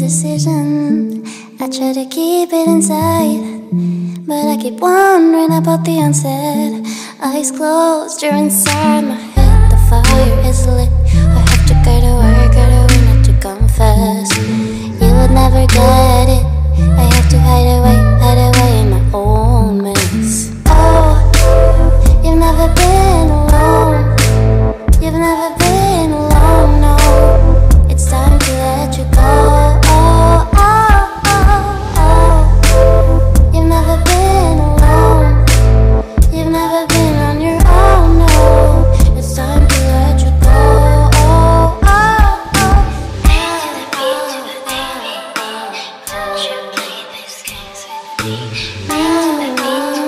Mm, I try to keep it inside, but I keep wondering about the unsaid. Eyes closed, you're inside my head. The fire is lit. I have to go to work, to not want to confess. You would never get. Move it.